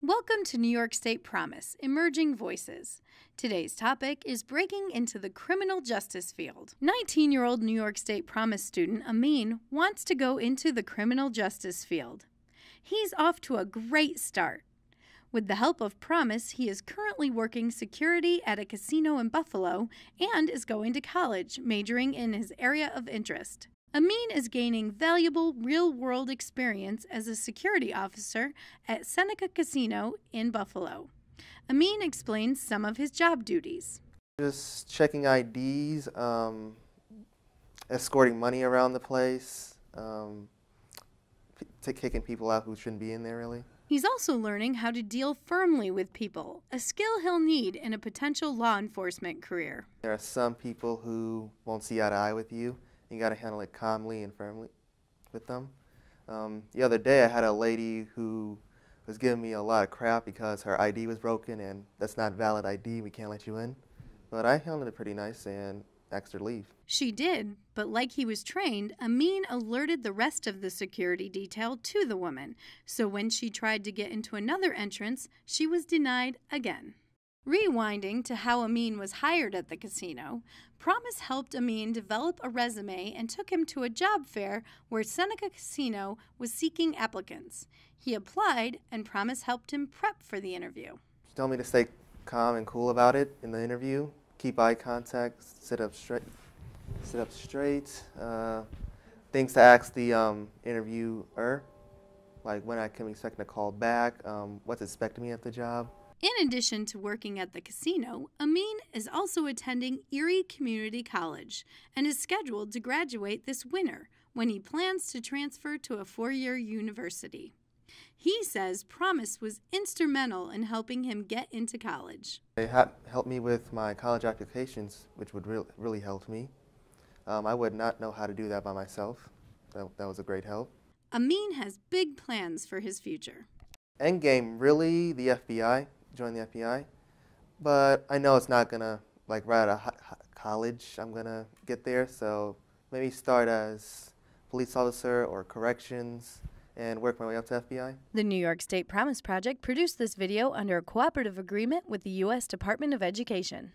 Welcome to New York State Promise Emerging Voices. Today's topic is breaking into the criminal justice field. 19 year old New York State Promise student Amin wants to go into the criminal justice field. He's off to a great start. With the help of Promise, he is currently working security at a casino in Buffalo and is going to college, majoring in his area of interest. Amin is gaining valuable real world experience as a security officer at Seneca Casino in Buffalo. Amin explains some of his job duties. Just checking IDs, um, escorting money around the place, um, kicking people out who shouldn't be in there, really. He's also learning how to deal firmly with people, a skill he'll need in a potential law enforcement career. There are some people who won't see eye to eye with you you got to handle it calmly and firmly with them. Um, the other day, I had a lady who was giving me a lot of crap because her ID was broken, and that's not valid ID. We can't let you in. But I handled it pretty nice and asked her to leave. She did, but like he was trained, Amin alerted the rest of the security detail to the woman. So when she tried to get into another entrance, she was denied again. Rewinding to how Amin was hired at the casino, Promise helped Amin develop a resume and took him to a job fair where Seneca Casino was seeking applicants. He applied, and Promise helped him prep for the interview. She told me to stay calm and cool about it in the interview, keep eye contact, sit up straight, sit up straight. Uh, things to ask the um, interviewer, like when I can expect a call back, um, what's expecting me at the job. In addition to working at the casino, Amin is also attending Erie Community College and is scheduled to graduate this winter when he plans to transfer to a four year university. He says Promise was instrumental in helping him get into college. It helped me with my college applications, which would re really help me. Um, I would not know how to do that by myself. That, that was a great help. Amin has big plans for his future. Endgame, really, the FBI join the FBI. But I know it's not gonna like right out of college. I'm gonna get there, so maybe start as police officer or corrections and work my way up to FBI. The New York State Promise Project produced this video under a cooperative agreement with the U.S. Department of Education.